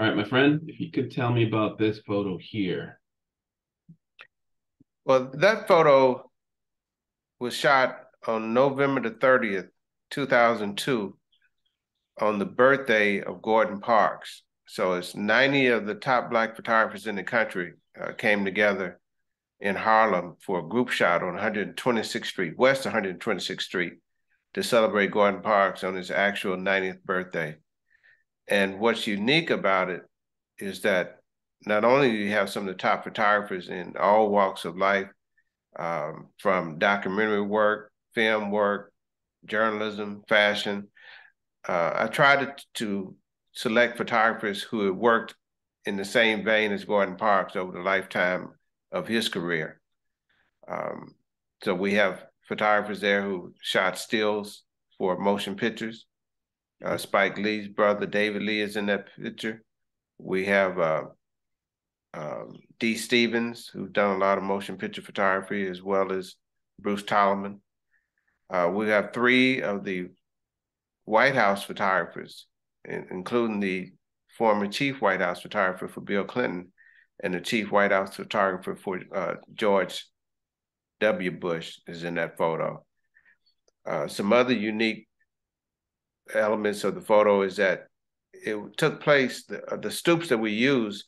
All right, my friend, if you could tell me about this photo here. Well, that photo was shot on November the 30th, 2002, on the birthday of Gordon Parks. So it's 90 of the top Black photographers in the country uh, came together in Harlem for a group shot on 126th Street, West 126th Street, to celebrate Gordon Parks on his actual 90th birthday. And what's unique about it is that not only do you have some of the top photographers in all walks of life, um, from documentary work, film work, journalism, fashion. Uh, I tried to, to select photographers who had worked in the same vein as Gordon Parks over the lifetime of his career. Um, so we have photographers there who shot stills for motion pictures. Uh, Spike Lee's brother David Lee is in that picture. We have uh, um, Dee Stevens, who's done a lot of motion picture photography, as well as Bruce Talamon. Uh, we have three of the White House photographers, including the former chief White House photographer for Bill Clinton and the chief White House photographer for uh, George W. Bush is in that photo. Uh, some other unique elements of the photo is that it took place, the, uh, the stoops that we use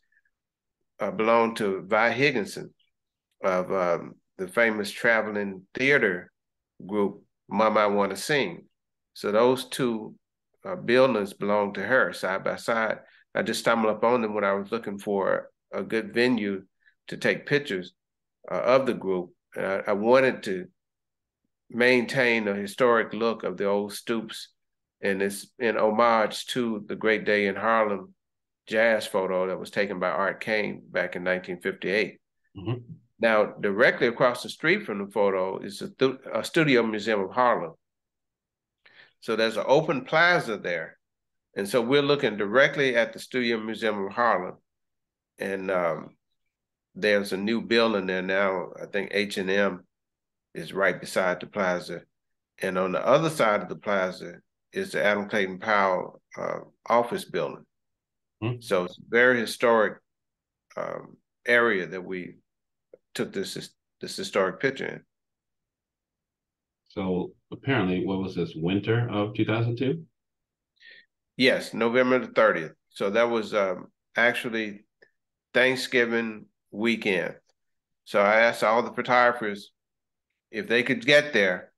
uh, to Vy Higginsen of um, the famous traveling theater group, Mama I Want to Sing. So those two uh, buildings belong to her side by side. I just stumbled upon them when I was looking for a good venue to take pictures uh, of the group. I, I, wanted to maintain a historic look of the old stoops, and it's in homage to the great day in Harlem jazz photo that was taken by Art Kane back in 1958. Mm-hmm. Now, directly across the street from the photo is a, th- a, studio museum of Harlem. So there's an open plaza there. And so we're looking directly at the Studio Museum of Harlem. And um, there's a new building there now. I think H&M is right beside the plaza. And on the other side of the plaza is the Adam Clayton Powell uh, office building. Mm-hmm. So it's a very historic um, area that we took this this historic picture in. So apparently, what was this winter of 2002? Yes, November the 30th. So that was um, actually Thanksgiving weekend. So I asked all the photographers if they could get there.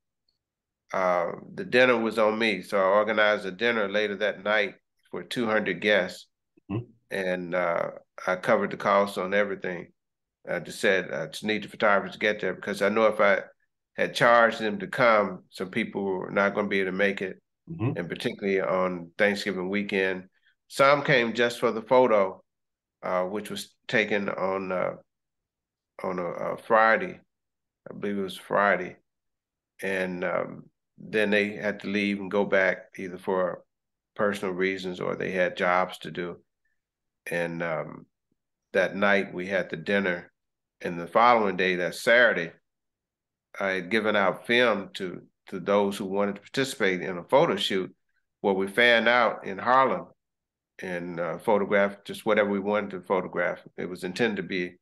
Uh, the dinner was on me, so I organized a dinner later that night for 200 guests and uh, I covered the cost on everything. I just said I just need the photographers to get there because I know if I had charged them to come, some people were not going to be able to make it, mm-hmm. and particularly on Thanksgiving weekend. Some came just for the photo, uh, which was taken on uh, on a, a, Friday, I believe it was Friday, and um, then they had to leave and go back either for personal reasons or they had jobs to do. And um, that night we had the dinner. And the following day, that Saturday, I had given out film to to those who wanted to participate in a photo shoot. Where we found out in Harlem and uh, photographed just whatever we wanted to photograph. It was intended to be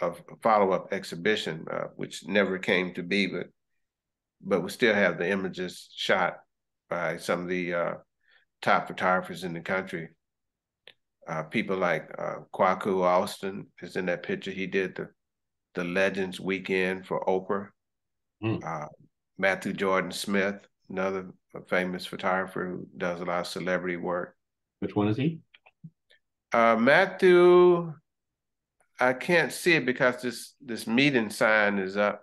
a follow-up exhibition, uh, which never came to be, but but we still have the images shot by some of the uh, top photographers in the country uh, people like uh, Kwaku Alston is in that picture. He did the the Legends weekend for Oprah. Mm. Uh, Matthew Jordan Smith, another famous photographer who does a lot of celebrity work. Which one is he? Uh, Matthew, I can't see it because this this meeting sign is up.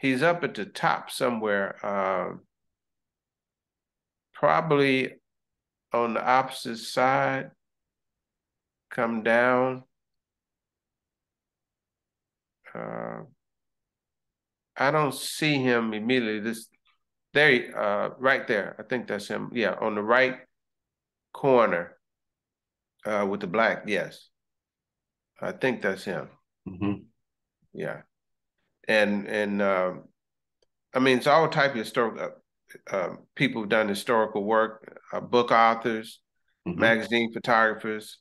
He's up at the top somewhere, uh, probably on the opposite side come down. Uh, I don't see him immediately. This there, uh, right there. I think that's him. Yeah, on the right corner, uh, with the black. Yes, I think that's him. Mm-hmm. Yeah, and and um, I mean it's all type of historic uh, um, people who've done historical work, uh, book authors, Mhm. magazine photographers.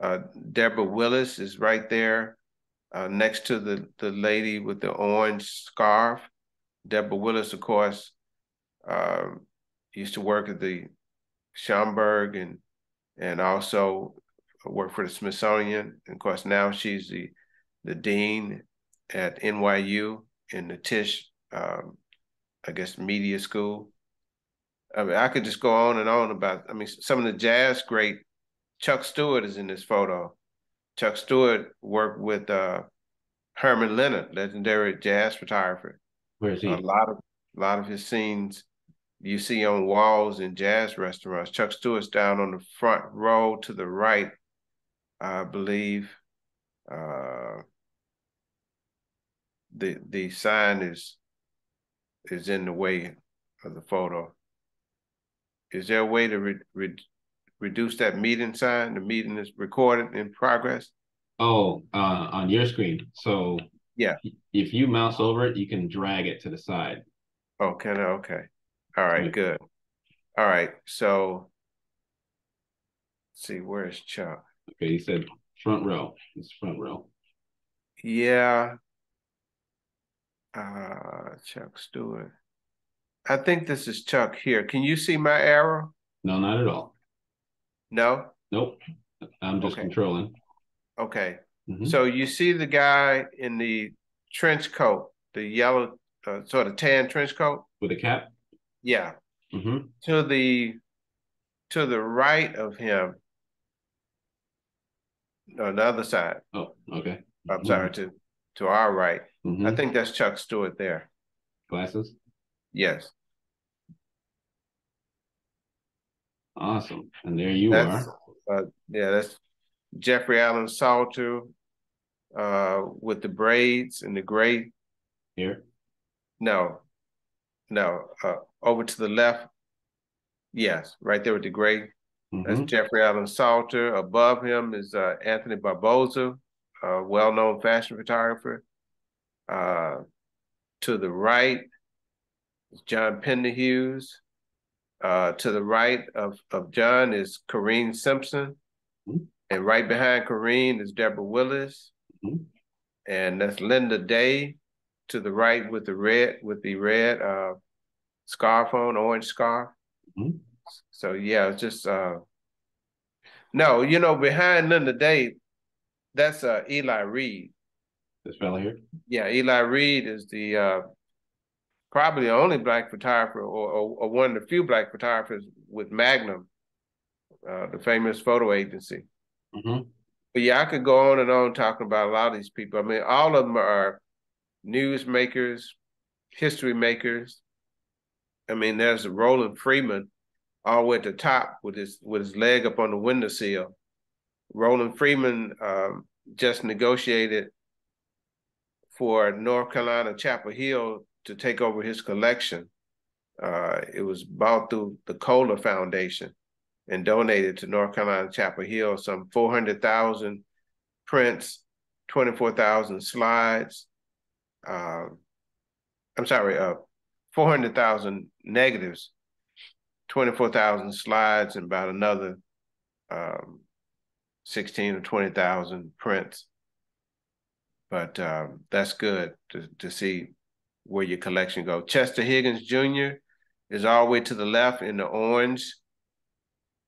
Uh, Deborah Willis is right there uh, next to the, the lady with the orange scarf. Deborah Willis, of course, um, used to work at the Schomburg and and also worked for the Smithsonian. And of course, now she's the the dean at NYU in the Tisch, um, I guess, media school. I mean, I could just go on and on about. I mean, some of the jazz great. Chuck Stewart is in this photo. Chuck Stewart worked with uh, Herman Leonard, legendary jazz photographer. Where is he? A lot of a lot of his scenes you see on walls in jazz restaurants. Chuck Stewart's down on the front row to the right, I believe. Uh, the the sign is is in the way of the photo. Is there a way to re, re, reduce that meeting sign? The meeting is recorded in progress. Oh, uh, on your screen. So Yeah. if you mouse over it, you can drag it to the side. Oh, can I? Okay. All right, good. All right, so let's see, where's Chuck? Okay, he said front row. It's front row. Yeah. Uh, Chuck Stewart. I think this is Chuck here. Can you see my arrow? No, not at all. No? Nope. I'm just Okay. controlling. Okay. Mhm. So you see the guy in the trench coat, the yellow, uh, sort of tan trench coat? With a cap. Yeah. hmm To the to the right of him, on the other side. Oh, okay. I'm sorry, to to our right. Mhm. I think that's Chuck Stewart there. Glasses. Yes. Awesome. And there you That's are. uh, yeah, that's Jeffrey Allen Salter uh with the braids and the gray. Here. No, no, uh over to the left. Yes, right there with the gray. That's Mhm. Jeffrey Allen Salter. Above him is uh Anthony Barboza, a well-known fashion photographer. Uh to the right is John Pinderhughes. Uh to the right of, of John is Coreen Simpson. Mhm. And right behind Coreen is Deborah Willis. Mhm. And that's Linda Day to the right with the red with the red uh scarf on, orange scarf. Mhm. So yeah, just uh no, you know, behind Linda Day, that's uh Eli Reed. This fella here. Yeah, Eli Reed is the uh probably the only black photographer or, or, or one of the few black photographers with Magnum, uh, the famous photo agency. hmm But yeah, I could go on and on talking about a lot of these people. I mean, all of them are news makers, history makers. I mean, there's Roland Freeman all the way at the top with his with his leg up on the windowsill. Roland Freeman um, just negotiated for North Carolina Chapel Hill to take over his collection. Uh, it was bought through the Kohler Foundation and donated to North Carolina Chapel Hill some 400,000 prints, 24,000 slides. Um, I'm sorry, uh, 400,000 negatives, 24,000 slides, and about another um, 16 or 20,000 prints. But um, that's good to, to see where your collection go. Chester Higgins Jr. is all the way to the left in the orange.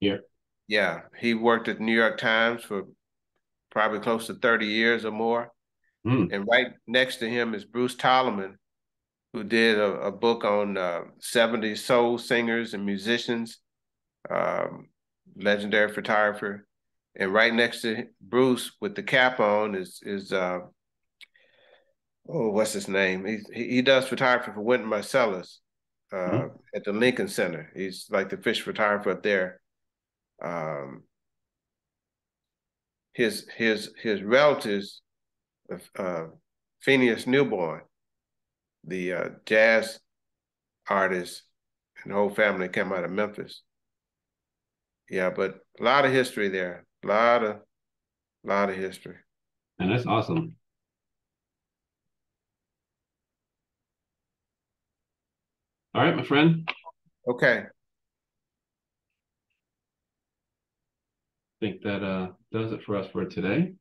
Yeah. Yeah, he worked at the New York Times for probably close to 30 years or more. Mm. And right next to him is Bruce Talamon, who did a, a book on uh, 70s soul singers and musicians, um, legendary photographer. And right next to Bruce with the cap on is is uh, oh what's his name? He he does photography for Wynton Marsalis uh, Mhm. at the Lincoln Center. He's like the fish photographer up there. Um, his his his relatives, uh, Phineas Newborn, the uh, jazz artist, and the whole family came out of Memphis. Yeah, but a lot of history there. A lot of, lot of history. And that's awesome. All right, my friend. Okay, I think that uh does it for us for today.